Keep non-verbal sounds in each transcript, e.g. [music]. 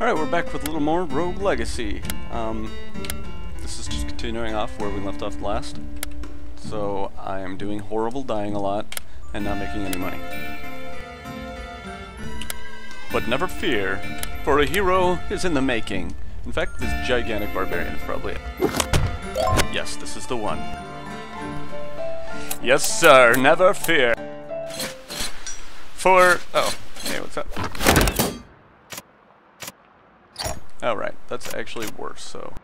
Alright, we're back with a little more Rogue Legacy. Um, this is just continuing off where we left off last. So, I am doing horrible, dying a lot, and not making any money. But never fear, for a hero is in the making. In fact, this gigantic barbarian is probably it. Yes, this is the one. Yes, sir, never fear. For... oh, hey, what's up? Oh, right. That's actually worse, so...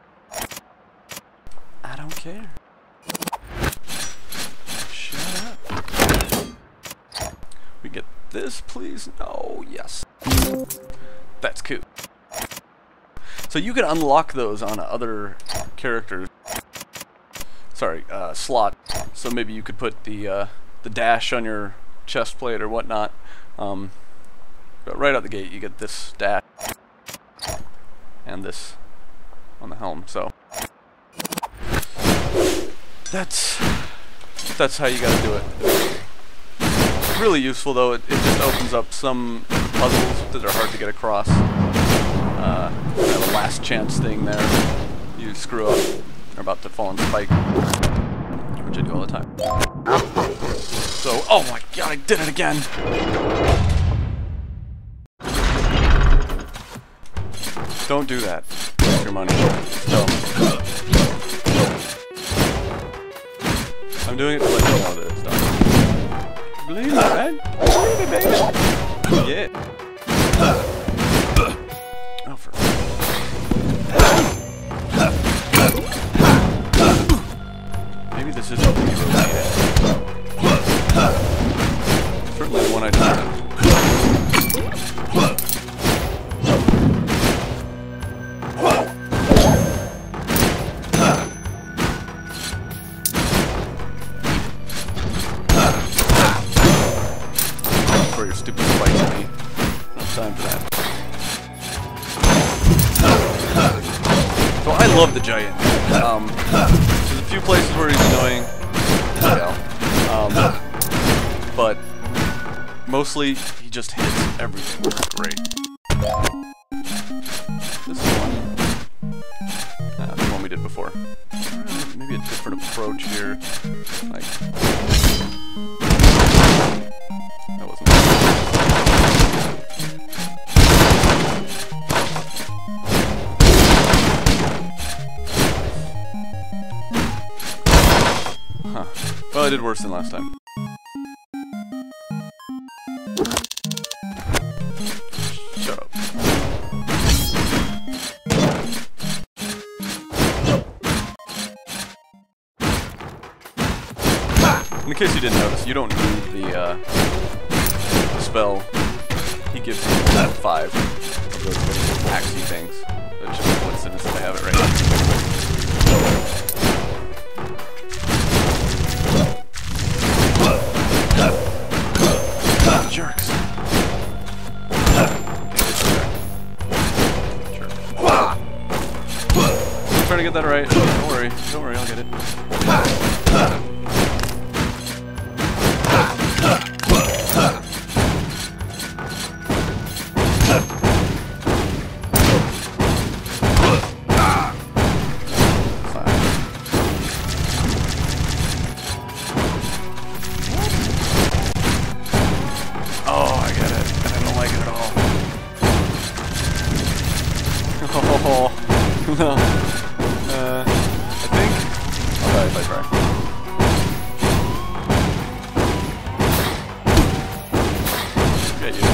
I don't care. Shut up. We get this, please? No, yes. That's cool. So you can unlock those on other characters. Sorry, uh, slot. So maybe you could put the, uh, the dash on your chest plate or whatnot. Um, but right out the gate, you get this dash and this on the helm. So that's that's how you gotta do it. Really useful though. It, it just opens up some puzzles that are hard to get across. Uh, that last chance thing there. You screw up, you're about to fall in spike, which I do all the time. So, oh my god, I did it again! Don't do that. Waste your money. Don't. I'm doing it to let you know that it's. Believe it, man. Believe it, baby. Yeah. Mostly he just hits everything. Great. This is one. Ah, the one we did before. Uh, Maybe a different approach here. Like that wasn't. Huh. Well, I did worse than last time. In case you didn't notice, you don't need the, uh, spell. He gives you that five of those things. It's just a coincidence that I have it right. I'm trying to get that right. Don't worry. Don't worry, I'll get it. Get you.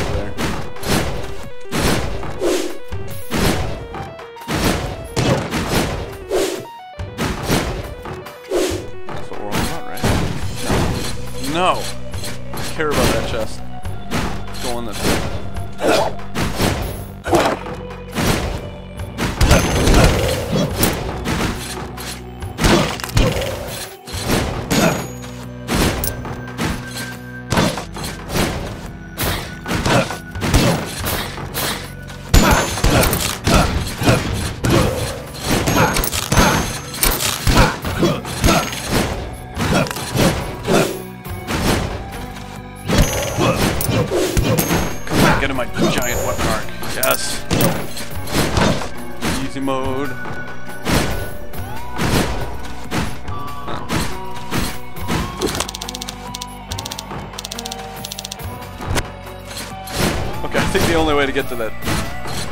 get to that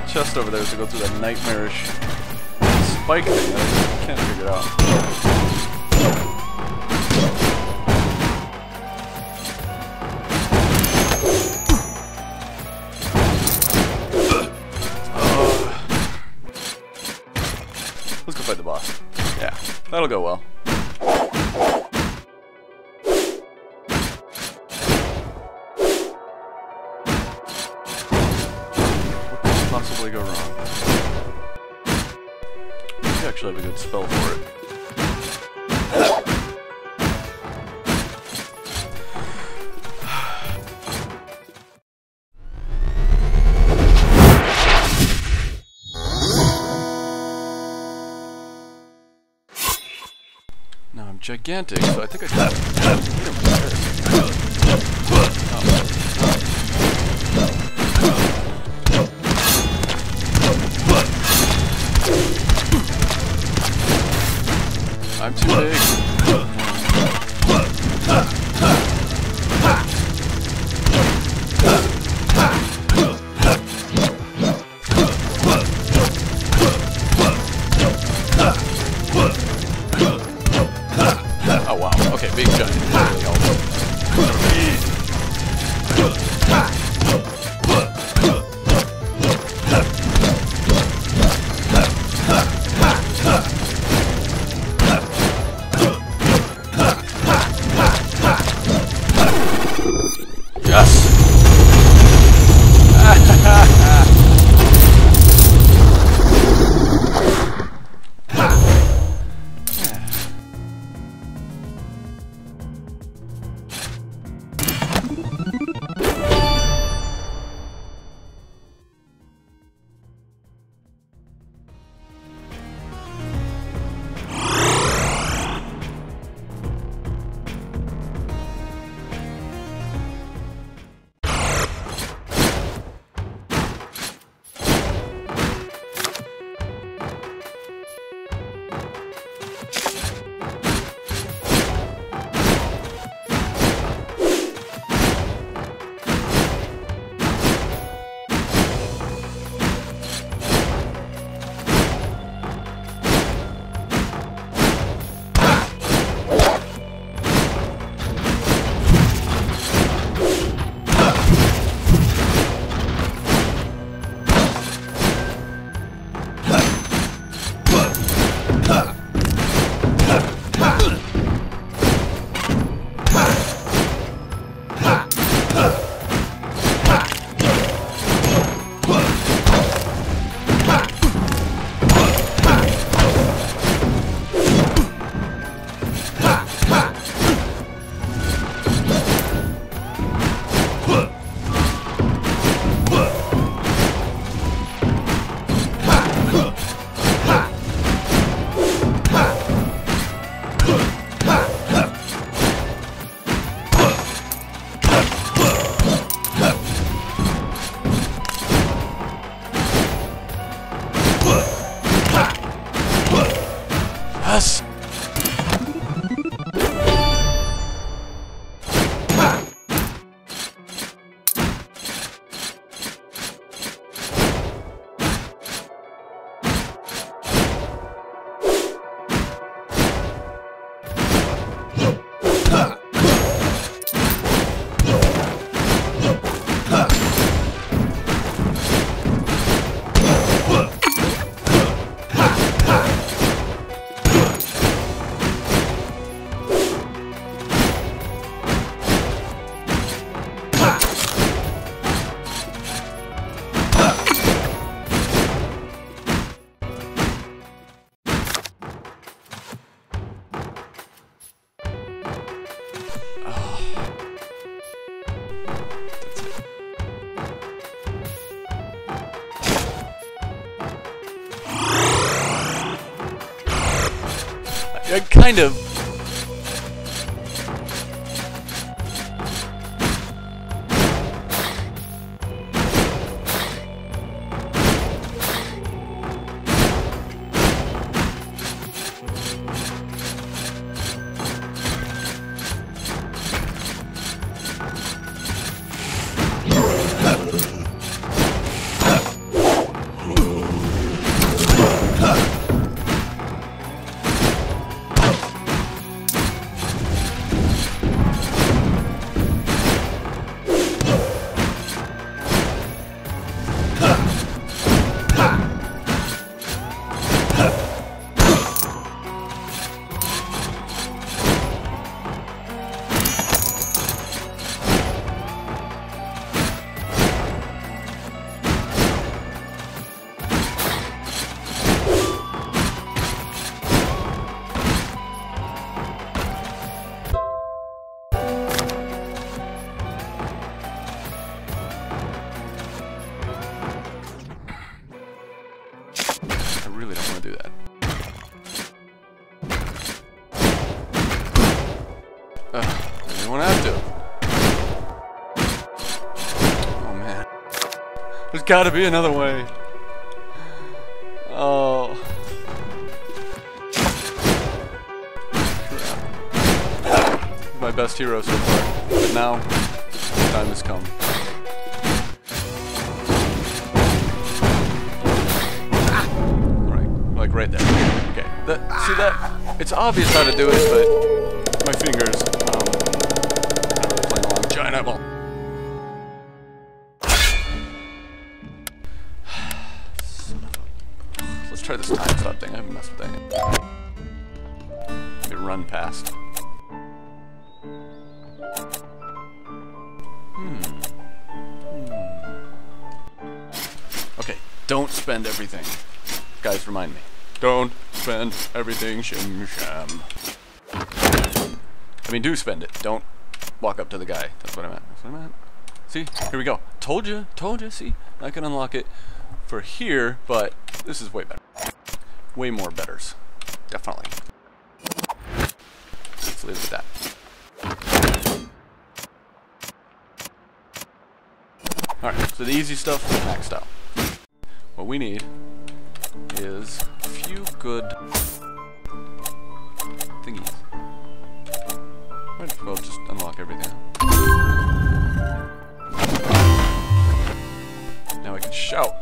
chest over there is to go through that nightmarish spike thing that I can't figure it out. Uh, let's go fight the boss. Yeah, that'll go well. Spell for it. [sighs] Now I'm gigantic, so I think I can... kind of. There's gotta be another way. Oh. My best hero so far. But now, time has come. Right, like right there. Okay, that, see that? It's obvious how to do it, but my fingers, um, really playing along. Giant eyeball. Messed with that run past. Hmm. Okay, don't spend everything. Guys, remind me. Don't spend everything, Shimmshamm. I mean, do spend it. Don't walk up to the guy. That's what I meant. That's what I meant. See? Here we go. Told you. Told you. See? I can unlock it for here, but this is way better. Way more betters. Definitely. Let's leave it at that. Alright, so the easy stuff maxed out. What we need is a few good thingies. Might as well just unlock everything. Now I can shout.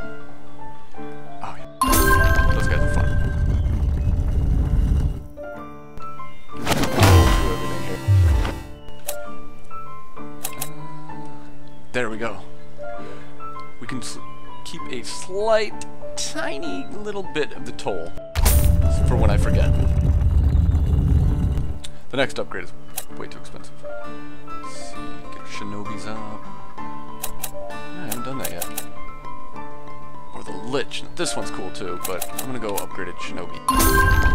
Slight, tiny little bit of the toll for when I forget. The next upgrade is way too expensive. Let's see, get Shinobi's up. I haven't done that yet. Or the Lich. This one's cool too, but I'm gonna go upgraded Shinobi.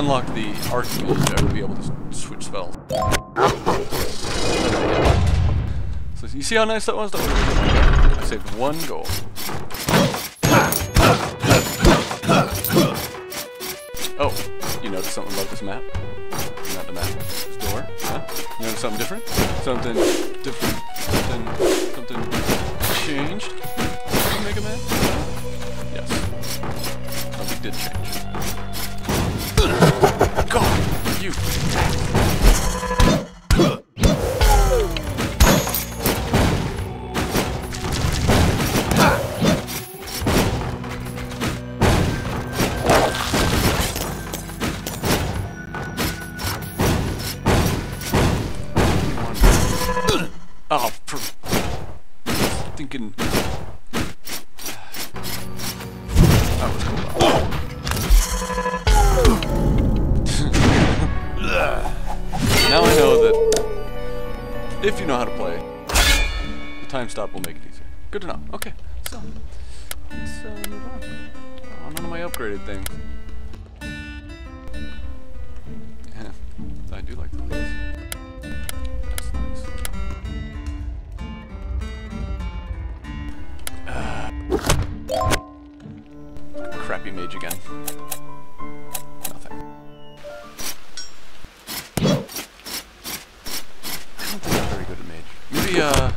Um, if I'd unlocked the Archmage, I would be able to switch spells. So you see how nice that was? That was. I saved one goal. Oh, you noticed something about this map? Not the map, this door. Huh? You noticed something different? Something different. Something, something changed? Mega Man? Yes. Something did change. You. crappy mage again. Nothing. I don't think I'm very good at mage. Maybe, uh...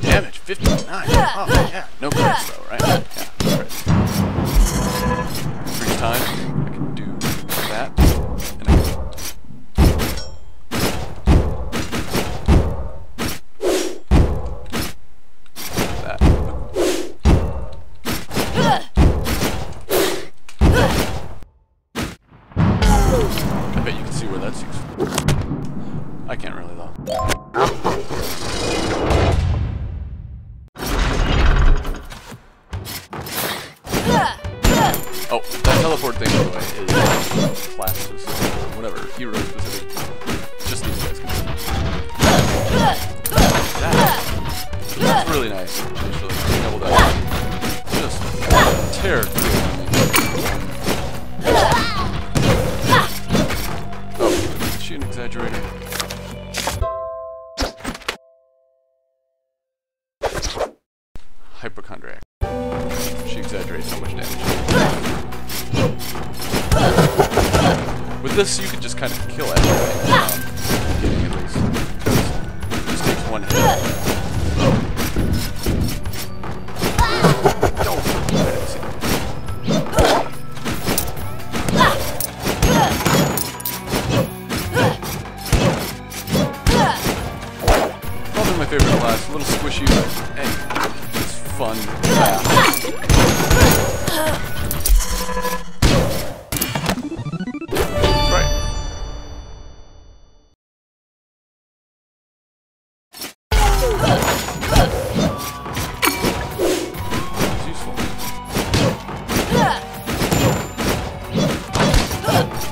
damage, 59. Oh, yeah, no crits though, right? Yeah. favorite class. A little squishy, but hey, it's fun. That's right.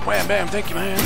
Wham bam, thank you man.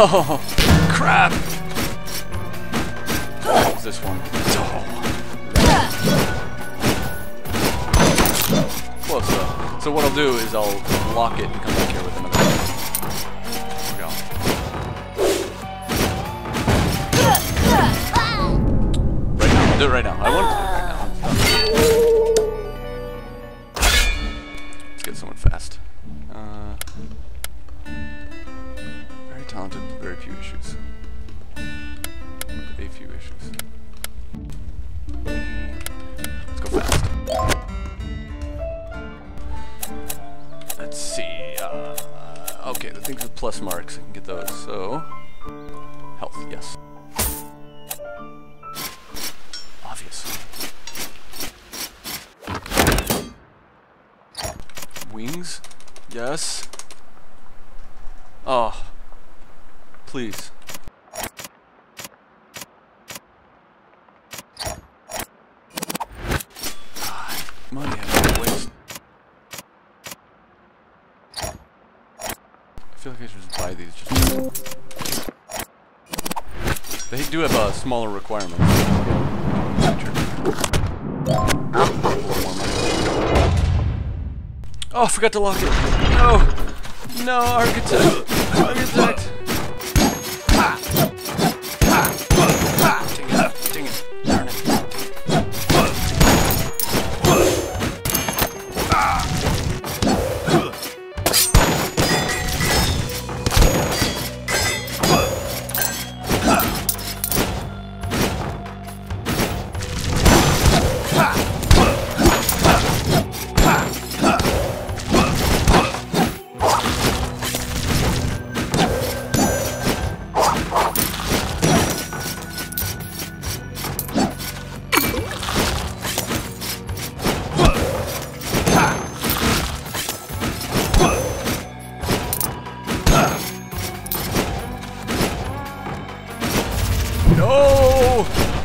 [laughs] Oh, Wings, yes. Oh, please. Money I waste. I feel like I should just buy these. Just they do have a smaller requirements. Oh, I forgot to lock it. Oh, no, no, architect, architect.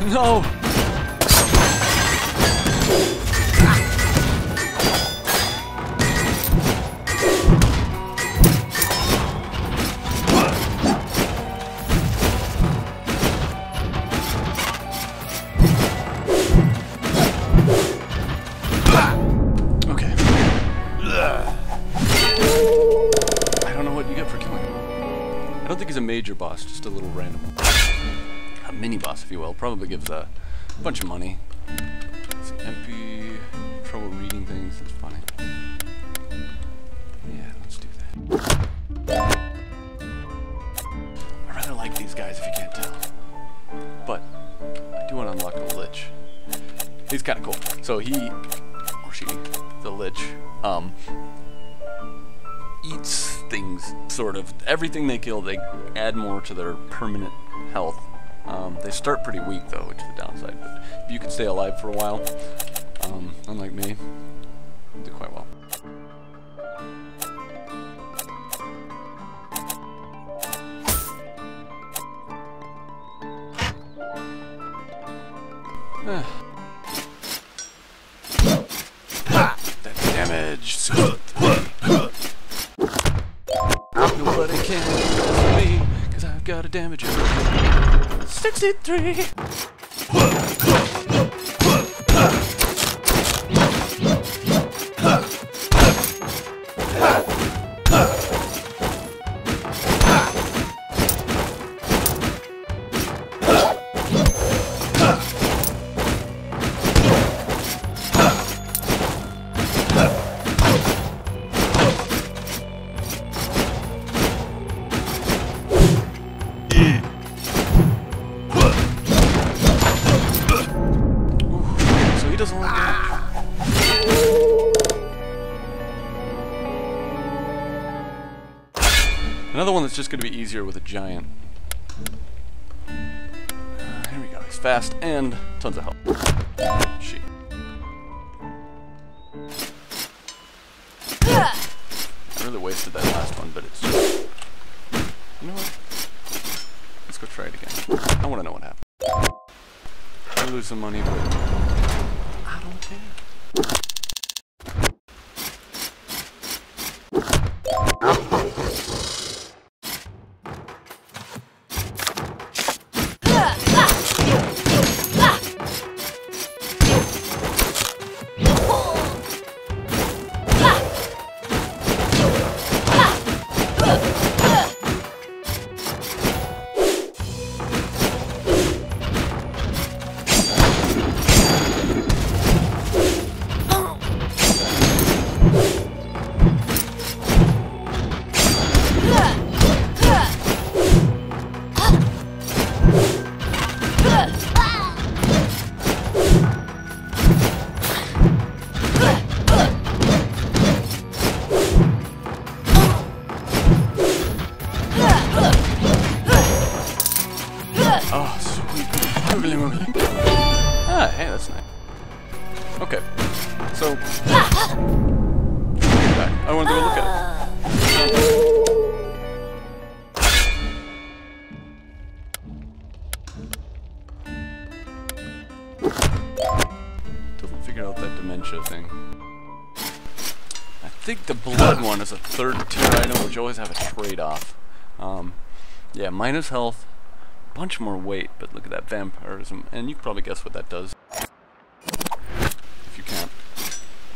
No! Probably gives a bunch of money. See, MP, trouble reading things. That's funny. Yeah, let's do that. I rather like these guys if you can't tell. But I do want to unlock the Lich. He's kind of cool. So he, or she, the Lich, um, eats things, sort of. Everything they kill, they add more to their permanent health. They start pretty weak though, which is the downside, but if you can stay alive for a while, um, unlike me, do quite well. that damage. Nobody can got a damage of 63. Be easier with a giant. Uh, here we go. He's fast and tons of health. Always have a trade-off. Um, yeah, minus health, bunch more weight, but look at that vampirism, and you can probably guess what that does. If you can't.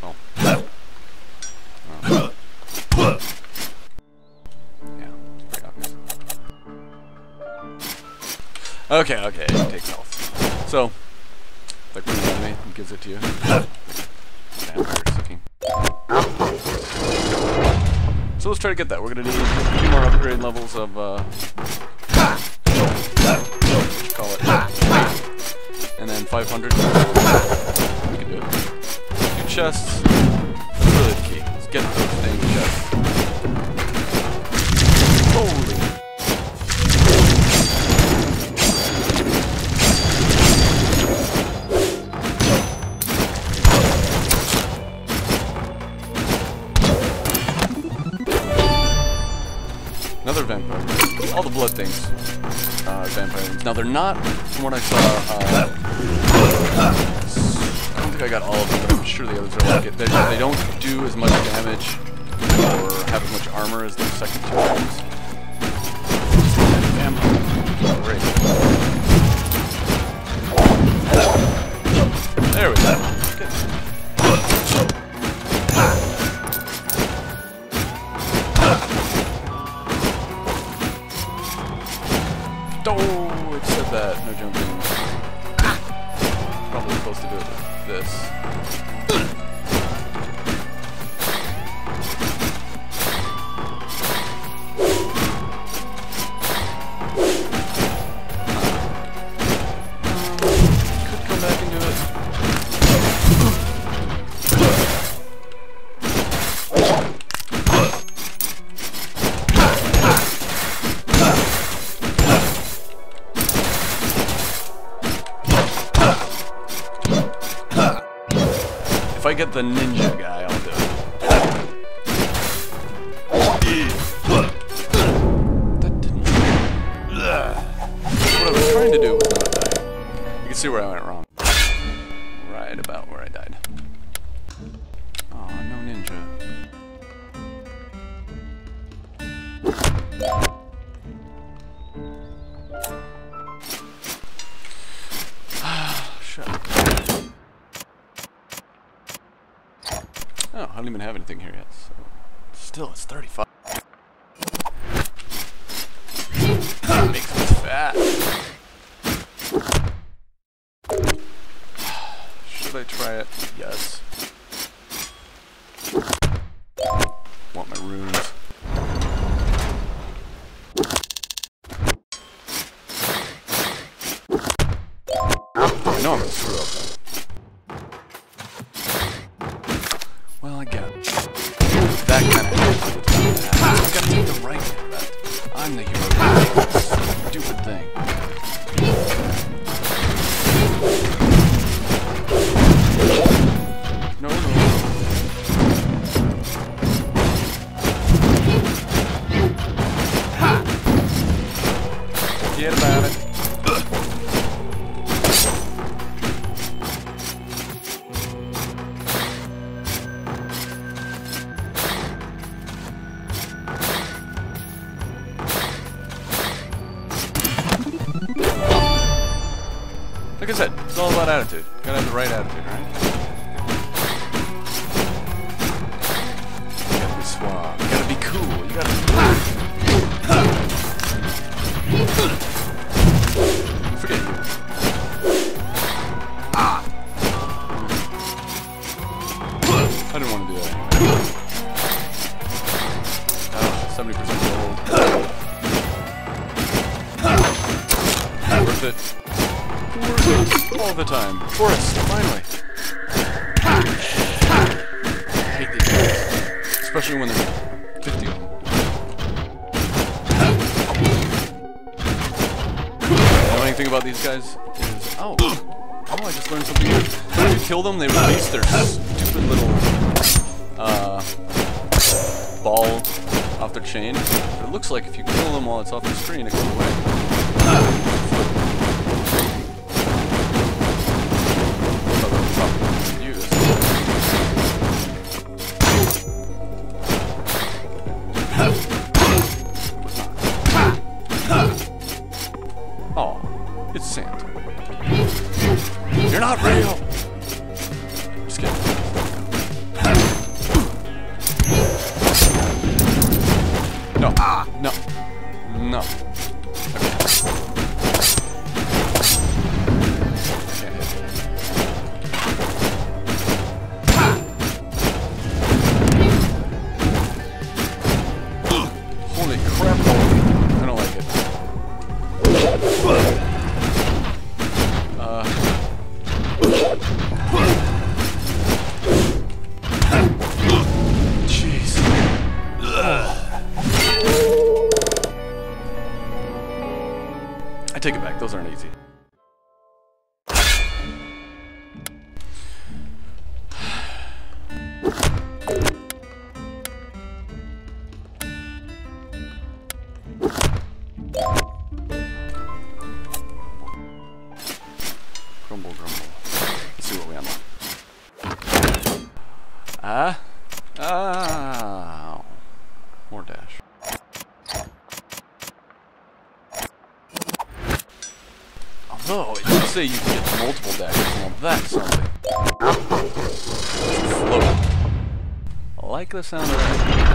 Well. Um, yeah. Okay, okay, it takes health. So, like the enemy gives it to you. Vampire So let's try to get that. We're gonna need a few more upgrade levels of uh call it. And then 500. We can do it. Two chests. Really key. Let's get those dang chests. Blood things uh, vampire things. Now they're not, from what I saw, uh, I don't think I got all of them, but I'm sure the others are like it. They, they don't do as much damage or have as much armor as the second two. If I thing about these guys is, oh, oh, I just learned something new. When you kill them, they release their stupid little uh, ball off their chain. But it looks like if you kill them while it's off the screen, it goes away. Say you can get multiple dashes. Well, that's something. Float. [laughs] I like the sound of that.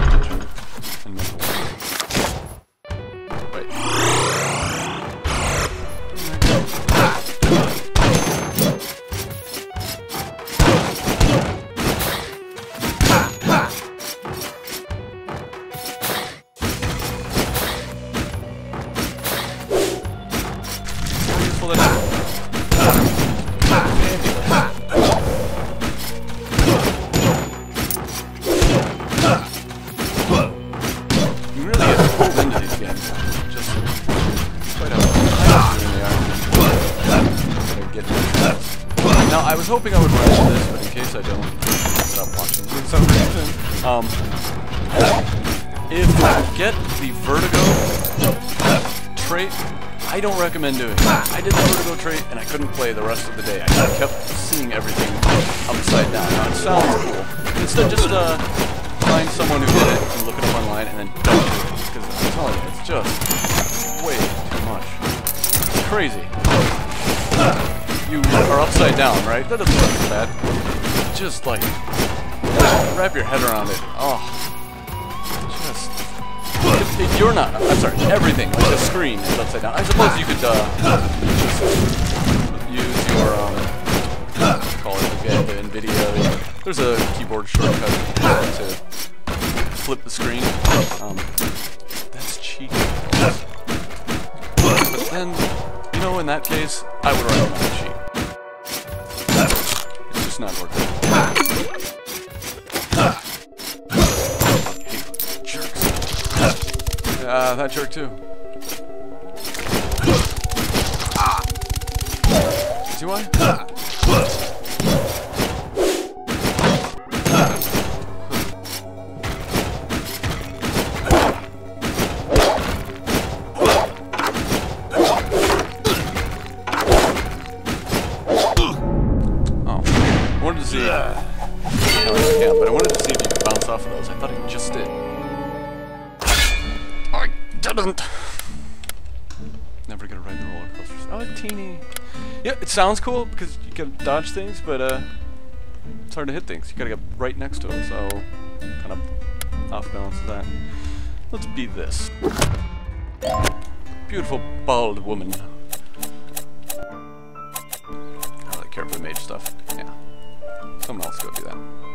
Hoping I would run this, but in case I don't, stop watching for some reason. Um, if you get the vertigo trait, I don't recommend doing it. I did the vertigo trait and I couldn't play the rest of the day. I kept seeing everything upside down. Now, it sounds cool. Instead, just uh, find someone who did it and look it up online and then don't do it. Because I'm telling you, it's just way too much. It's crazy. You are upside down, right? That doesn't look bad. Just like, wrap your head around it. Oh, just if, if you're not, I'm sorry, everything, like the screen is upside down. I suppose you could uh, use your, um, call it the, the NVIDIA. There's a keyboard shortcut to flip the screen. Um, that's cheap. But then, you know, in that case, I would recommend cheap. It's not. Jerks. Uh, that jerk too. See why? Can't, but I wanted to see if you could bounce off of those. I thought I just did. I didn't. Never gonna ride the roller coasters. Oh, teeny. Yeah, it sounds cool because you can dodge things, but uh, it's hard to hit things. You gotta get right next to them, so kind of off balance of that. Let's be this. Beautiful bald woman. I really care for the mage stuff. Yeah. Someone else go do that.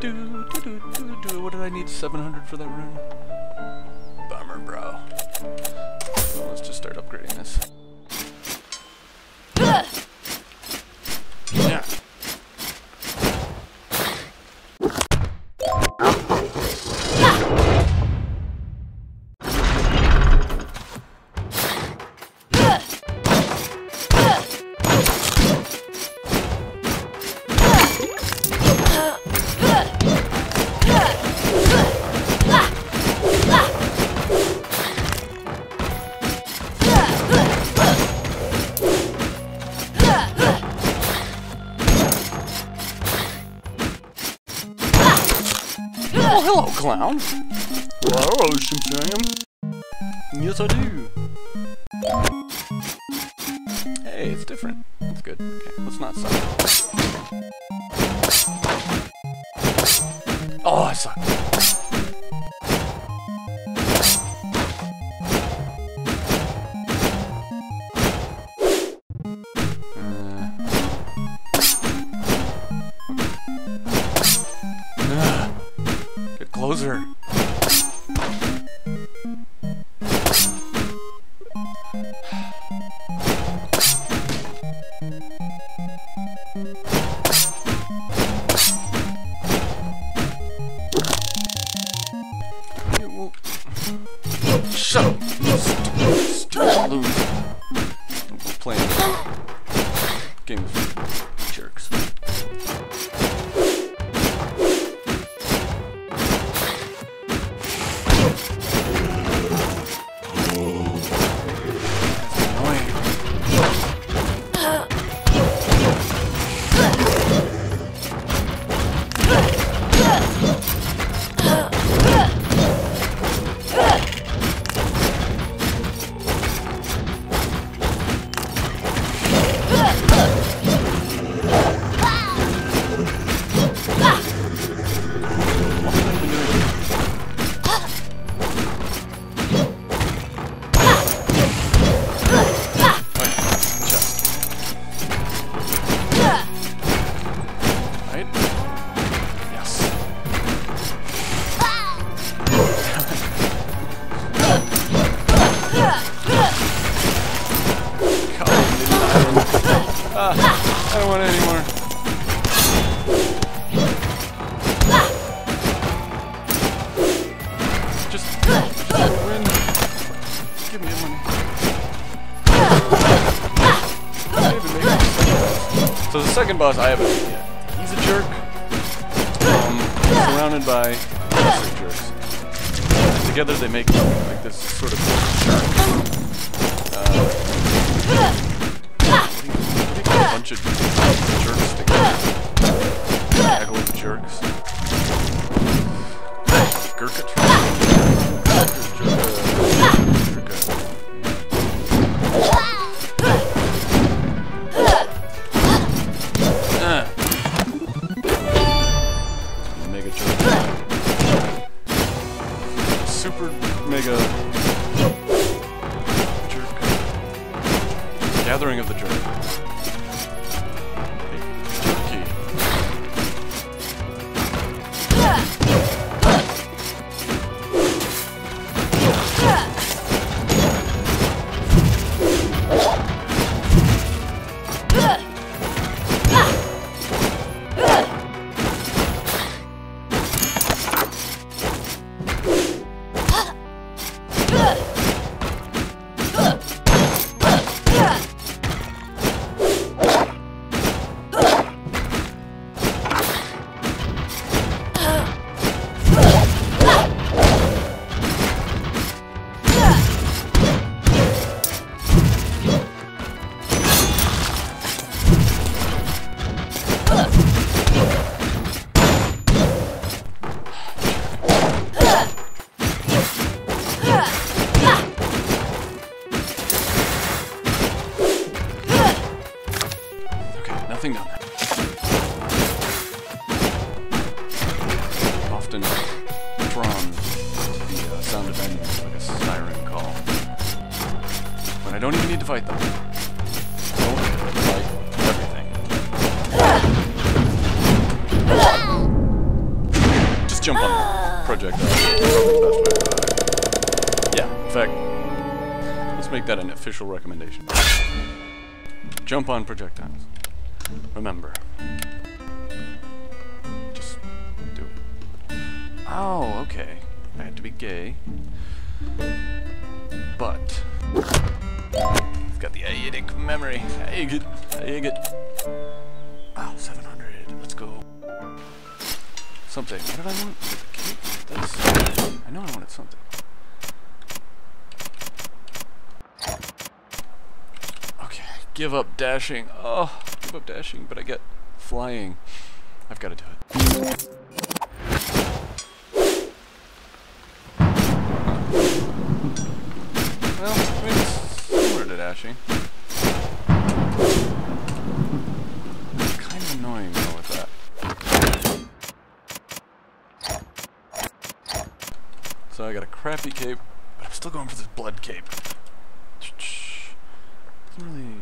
Do, do, do, do, do. What did I need? 700 for that rune? Bummer, bro. Well, let's just start upgrading this. clown? Hello, him. Yes, I do. Hey, it's different. It's good. Okay, let's not suck. Oh, I suck. second boss I have fact, Let's make that an official recommendation. Jump on projectiles. Remember. Just do it. Oh, okay. I had to be gay. But... I've got the Eidetic memory. Aegid. Aegid. Oh, 700. Let's go. Something. What did I want? I know I wanted something. give up dashing. Oh, give up dashing, but I get flying. I've got to do it. Well, I mean, it's similar to dashing. It's kind of annoying, though, with that. So I got a crappy cape, but I'm still going for this blood cape. It's really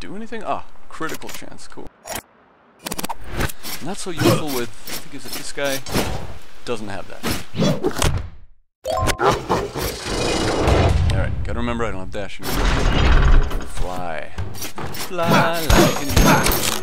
do anything. Ah, critical chance, cool. Not so useful with, I think is it this guy? Doesn't have that. Alright, gotta remember I don't have dashing. Fly. Fly like an